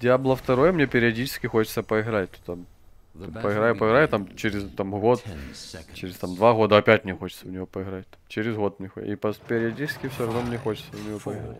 Diablo 2 мне периодически хочется поиграть. Тут там поиграю, поиграю, там через там год, через там два года опять мне хочется в него поиграть. Через год мне хочется. И пос- периодически все равно мне хочется в него поиграть.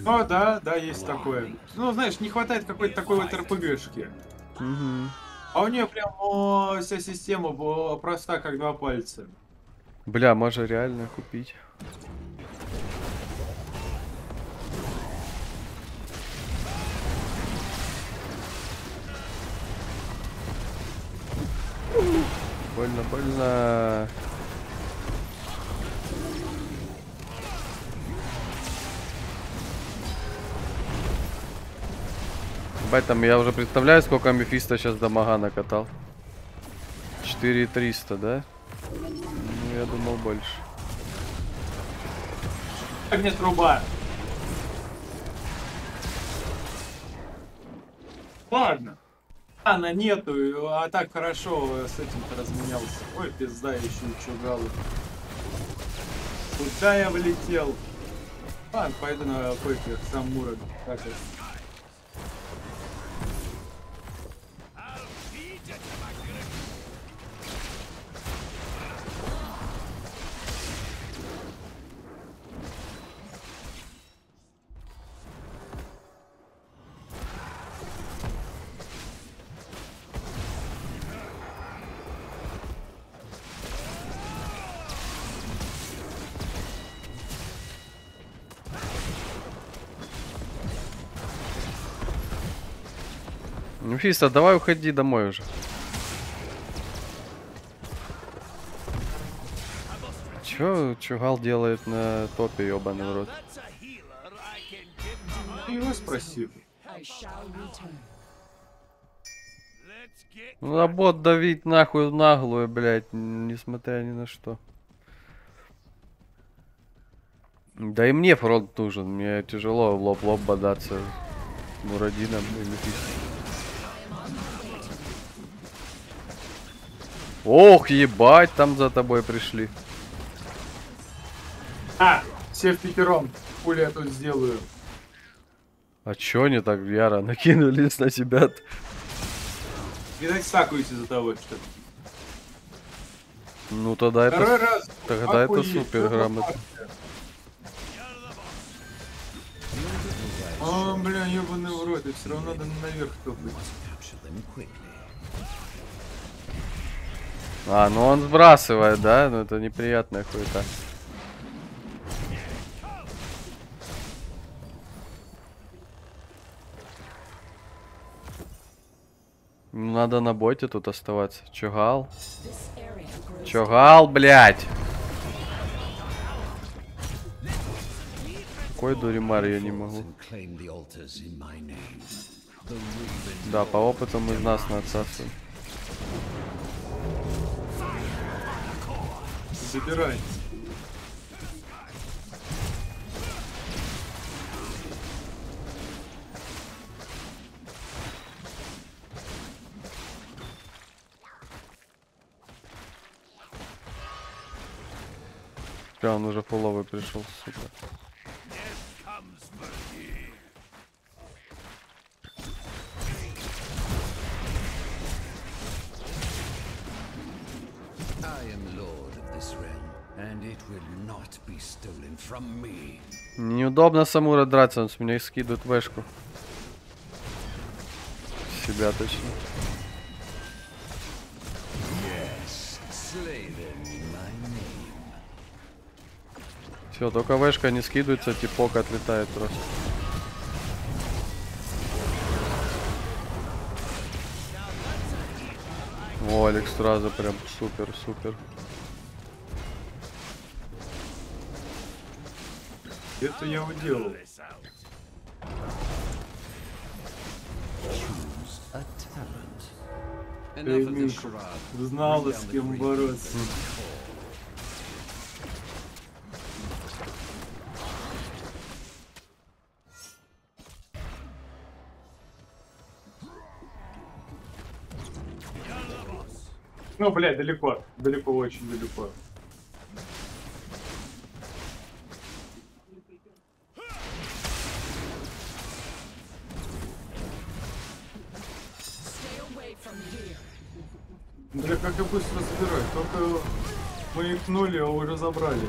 Ну да, да, есть такое. Ну, знаешь, не хватает какой-то такой вот РПГшки. А у нее прям о, вся система была проста, как два пальца. Бля, можно реально купить. Больно, больно. Ебать, там я уже представляю, сколько Мефисто сейчас дамага накатал. 4300, да? Ну, я думал больше. Как мне труба? Ладно. Она нету, а так хорошо с этим-то разменялся. Ой, пизда, еще и чугалы. Куда я влетел? Ладно, пойду на койке сам Мурат. Как это? Мефисто, давай уходи домой уже. Чё Чугал делает на топе, ёбаный в рот? Его спроси. Ну, на бот давить нахуй в наглую, блядь, несмотря ни на что. Да и мне фронт нужен, мне тяжело в лоб-лоб бодаться Мурадином и Мефисто. Ох, ебать, там за тобой пришли. А, все в пятером. Пули я тут сделаю. А чё они так яро накинулись на тебя? -то? Видать, стакуете за того, что... Ну тогда Второй это, раз. тогда это супер грамотно. О, бля, ебаный в рот, все равно надо наверх топать. А, ну он сбрасывает, да? Ну это неприятная хуета. Ну, Надо на боте тут оставаться. Чугал. Чугал, блядь. Какой дуримар я не могу. Да, по опыту мы из нас на Забирай. Да, он уже фуловый пришел, сука. Неудобно Самура драться, он с меня скидывает вешку. Себя точно. Все, только вешка не скидывается, типок отлетает просто. О, Алекс сразу прям супер, супер. Of the Минка, charade. знала, с кем бороться. Ну, блядь, далеко. Далеко, очень далеко. Бля, как я быстро забираю. Только мы их нули, а уже забрали.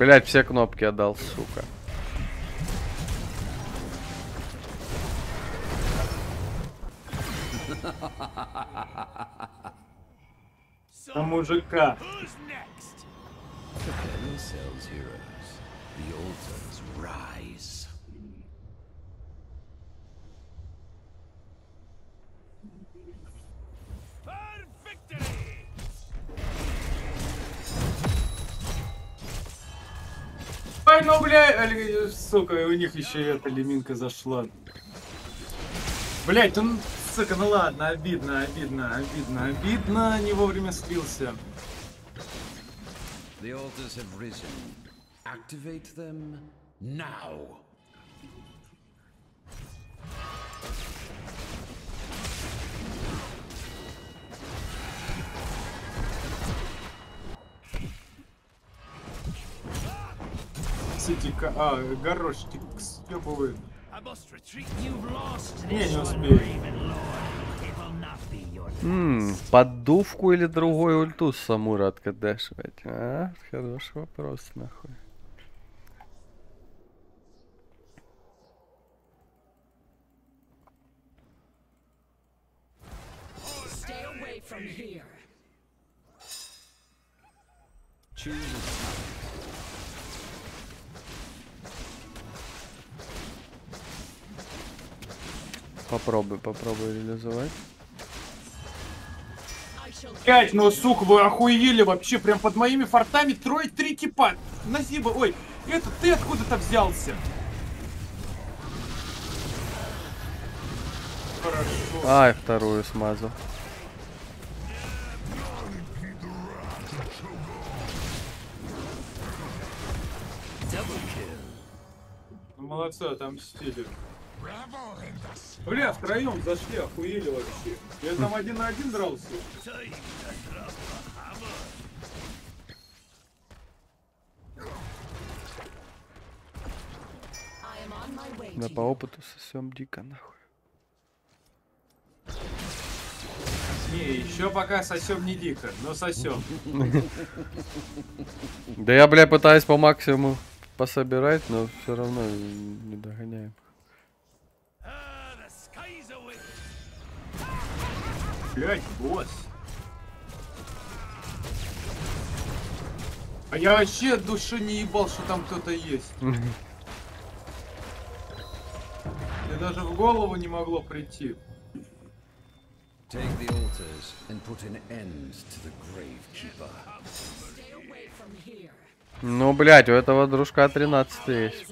Блять, все кнопки отдал, сука. А мужика. The altars rise. Ай, ну, бля, сука, у них еще эта лиминка зашла. Блять, ну, сука, ну ладно, обидно, обидно, обидно, обидно, не вовремя слился. The altars have risen. Activate them now. Ситика, а, горошки lost Не, не успею. Ммм, поддувку или другой ульту с Самура откадешивать? А, хороший вопрос, нахуй. Choose Попробуй, попробуй реализовать. Блять, ну сука, вы охуели вообще, прям под моими фортами трое, три типа. Назиба, ой, это ты откуда-то взялся? Хорошо. Ай, вторую смазал. Молодцы, отомстили. Бля, втроем зашли, охуели вообще. Я там один на один дрался. Да по опыту сосем дико, нахуй. Не, еще пока сосем не дико, но сосем. Да я, бля, пытаюсь по максимуму пособирать, но все равно не догоняем. Блять, босс. А я вообще души не ебал, что там кто-то есть. Мне даже в голову не могло прийти. Take the altars and put an end to the Gravekeeper. Ну, блядь, у этого дружка 13 есть.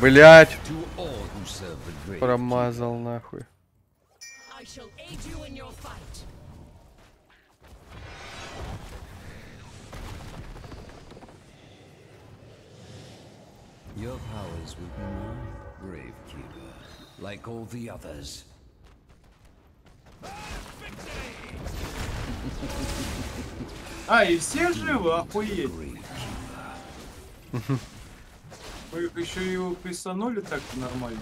Grave. промазал нахуй. Your powers will be mine, Gravekeeper, like all the others. А, и все живы, охуеть. Их еще и писанули так нормально.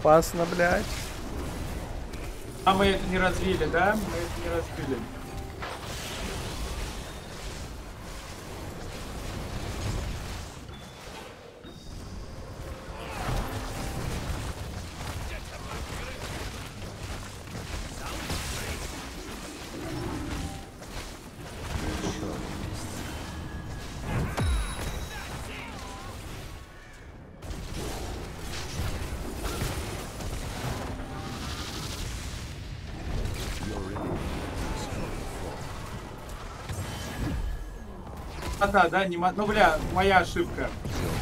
Опасно, блядь. А мы это не развили, да? Мы это не разбили. А, да, не мо- Ну, бля, моя ошибка.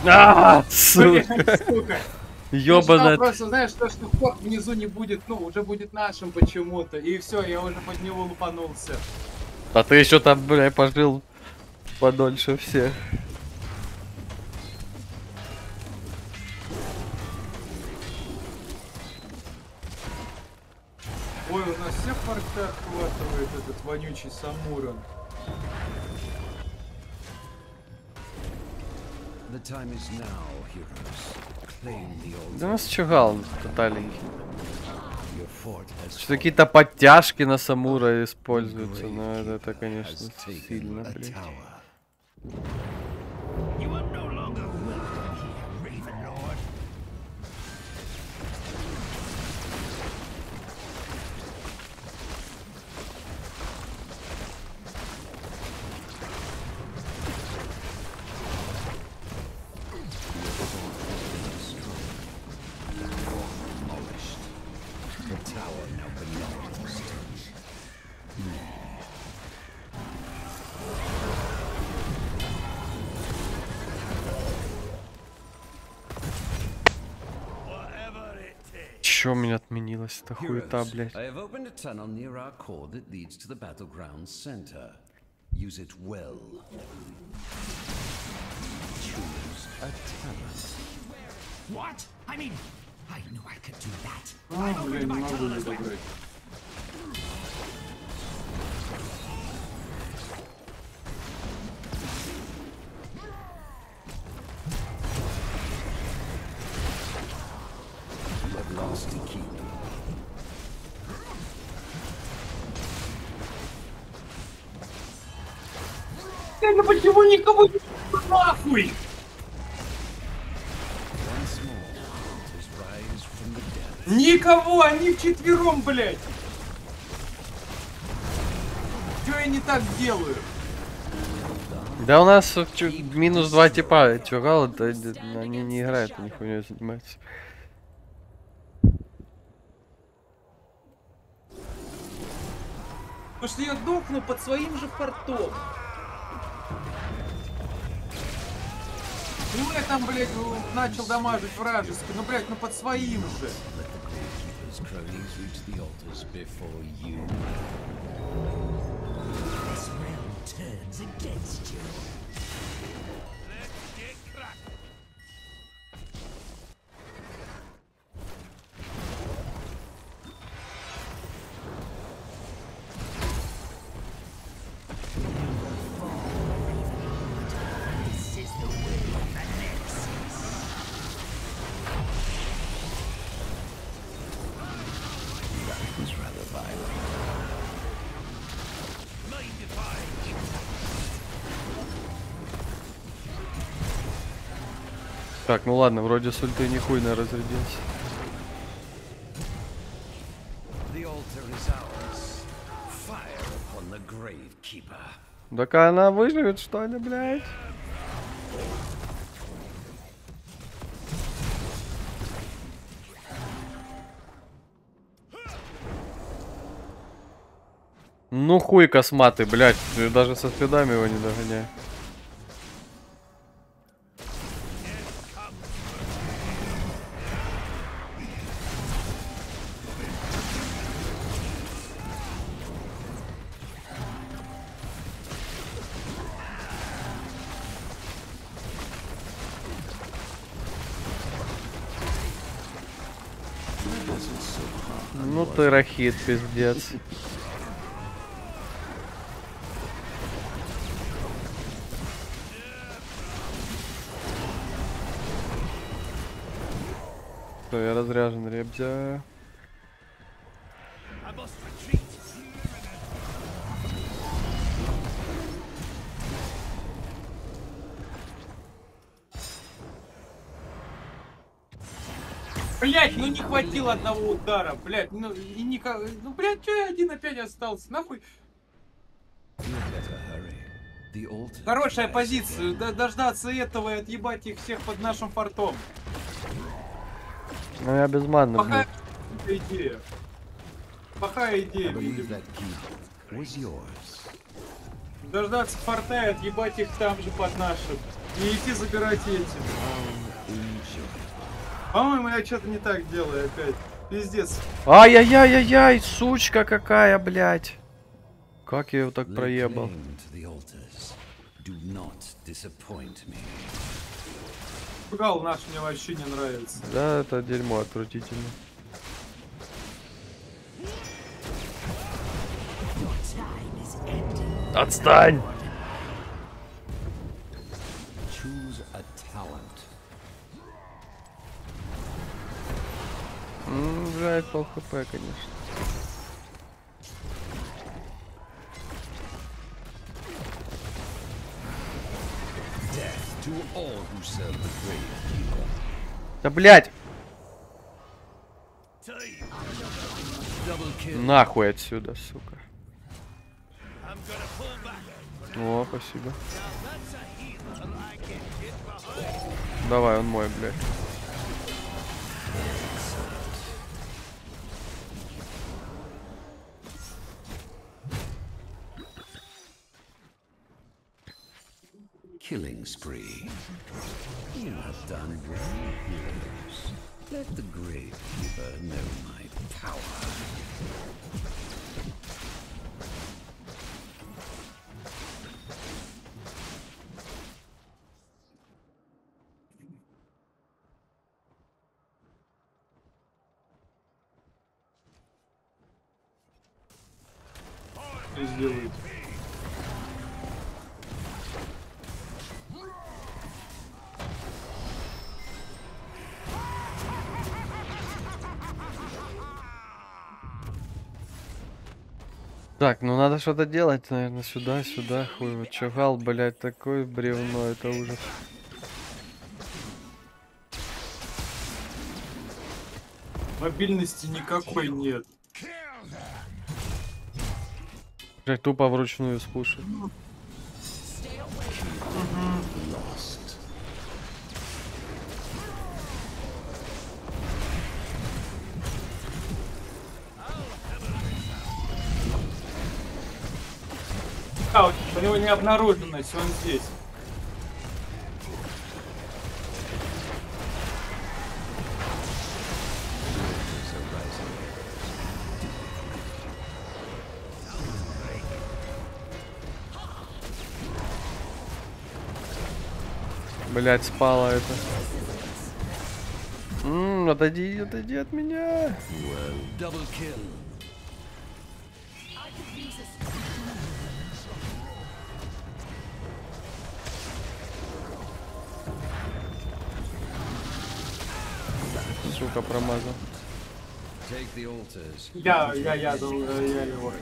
А, сука. Я Ёбаная. считал просто, знаешь, то, что ход внизу не будет, ну, уже будет нашим почему-то. И все, я уже под него лупанулся. А ты еще там, бля, пожил подольше всех. Ой, у нас всех форта отхватывает этот вонючий Самуран. Да нас чугал тоталенький. Что какие-то подтяжки на Самура используются, но это, это конечно, сильно, блядь. Чё у меня отменилось? Это хуета, блядь. I have opened a tunnel near our core that leads to the battleground center. Use it well. Choose a talent. What? I mean, I knew I could do that. А, I've opened my tunnel as well. Ну почему никого не нахуй? Никого, они вчетвером, блядь. Что я не так делаю? Да у нас чё, минус два типа. Чугал, это, это- они не играют, они хуйней занимаются. Потому что я дохну под своим же фортом. Ну я там, блядь, ну, начал дамажить вражеский, ну, блядь, ну под своим же. Against you. Так, ну ладно, вроде с ульты не хуйно разрядился. Так она выживет, что ли, блядь? Ну хуй косматый, блядь. Даже со спидами его не догоняй. Ну ты рахит, пиздец. Что, я разряжен, ребзя. Ну не хватило одного удара, блять, ну и никак, ну блять, что я один опять остался, нахуй. Хорошая позиция, дождаться этого и отъебать их всех под нашим фортом. Ну я без маны, Плохая блядь. идея. Плохая идея, видимо. Дождаться форта и отъебать их там же под нашим. И идти забирать эти. По-моему, я что-то не так делаю опять. Пиздец. Ай-яй-яй-яй-яй, сучка какая, блядь. Как я его так проебал? claim to the altars. Do not disappoint me. Гал наш мне вообще не нравится. Да, это дерьмо отвратительно. Отстань! М, Блядь, пол хп, конечно. Да kill. Нахуй отсюда, сука. О, спасибо. Давай, он мой, блядь. Killing spree. You have done well, heroes. Let the gravekeeper know my power. Так, ну надо что-то делать, наверное, сюда, сюда, хуй. Вот чагал, блядь, такое бревно, это ужас. Мобильности никакой нет. Блядь, тупо вручную спушить. У него не обнаруженность, он здесь. Блядь, спала это. Ммм, отойди, отойди от меня. Double kill. Сука, промазал. Я, я, я, я его.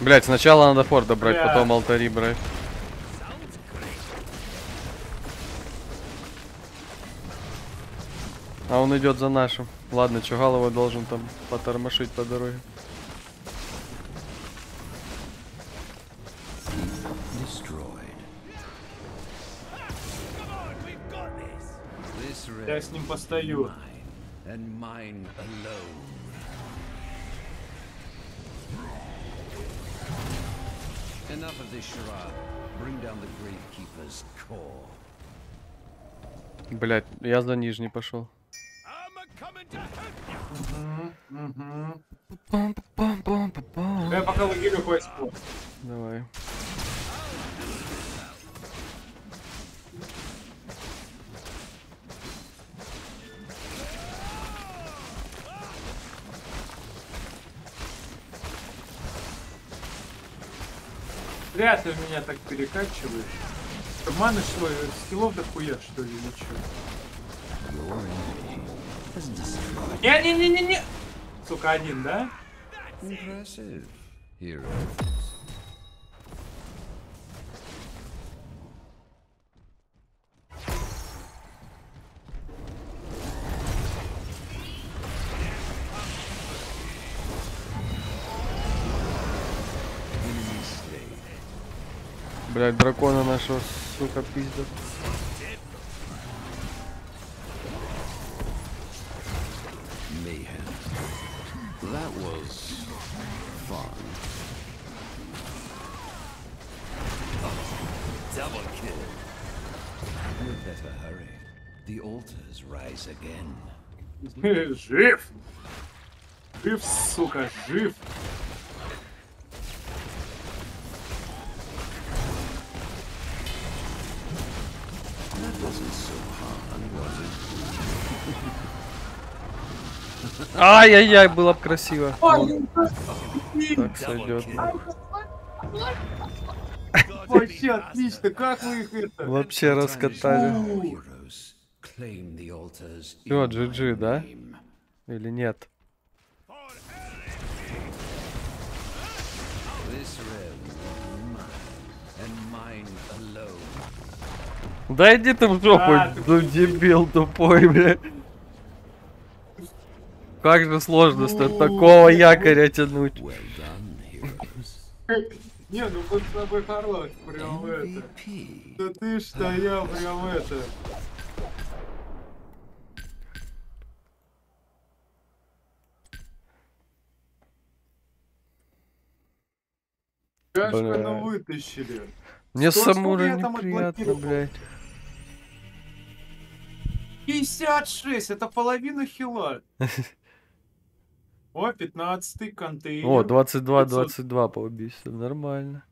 Блять, сначала надо форда брать, Бля. потом алтари брать. А он идет за нашим. Ладно, Чугалова должен там потормошить по дороге. Я с ним постою. mine, and mine alone. Enough of this charade. Bring down the Gravekeeper's core. Блять, я за нижний пошел. Я пока лагерю войску. Давай. Вряд ли меня так перекачивают. Обманешь свой скиллов дохуя, что ли, или destroyed. Не-не-не-не-не! Сука, один, да? Impressive, hero. Блядь, дракона нашего, сука, пиздят. Mayhem. That was fun. double kill. You better hurry. The altars rise again. Жив! Жив, сука, жив! Wasn't so hard, was it? Ай-яй-яй, было бы красиво. Так сойдет. Вообще отлично, как вы их это? Вообще раскатали. My GG, да? Или нет? This Да иди ты в жопу, А, ты ну, дебил тупой, бля. Как же сложно с такого якоря тянуть. Не, ну вот с тобой хорош, прям это. Да ты что, я прям это. Кашка ну вытащили. Мне самура там неприятно, блядь. 56, это половина хила. О, 15 контейнер. О, 22, 500. 22 по убийству, нормально.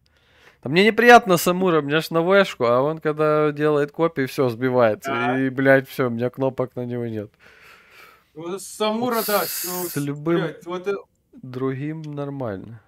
Да мне неприятно Самура, меня ж на вэшку, а он когда делает копии, все сбивается. Да. И, блядь, все, у меня кнопок на него нет. Вот Самура, да. С ну, любым- блядь, вот, э, Другим нормально.